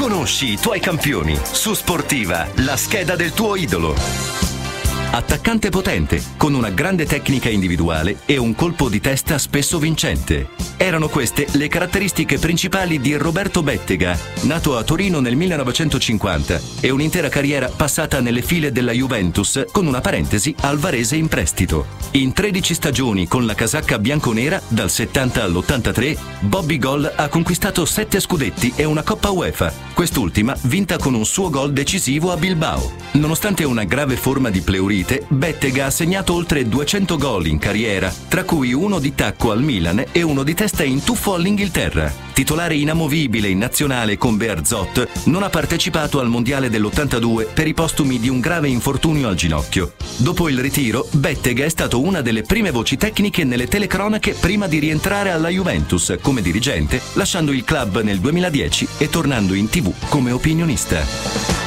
Conosci i tuoi campioni. Su Sportiva, la scheda del tuo idolo. Attaccante potente, con una grande tecnica individuale e un colpo di testa spesso vincente. Erano queste le caratteristiche principali di Roberto Bettega, nato a Torino nel 1950 e un'intera carriera passata nelle file della Juventus con una parentesi al Varese in prestito. In 13 stagioni con la casacca bianconera, dal 70 all'83, Bobby Goll ha conquistato 7 scudetti e una Coppa UEFA, quest'ultima vinta con un suo gol decisivo a Bilbao. Nonostante una grave forma di pleurite, partite, Bettega ha segnato oltre 200 gol in carriera, tra cui uno di tacco al Milan e uno di testa in tuffo all'Inghilterra. Titolare inamovibile in nazionale con Bearzot, non ha partecipato al Mondiale dell'82 per i postumi di un grave infortunio al ginocchio. Dopo il ritiro, Bettega è stato una delle prime voci tecniche nelle telecronache prima di rientrare alla Juventus come dirigente, lasciando il club nel 2010 e tornando in tv come opinionista.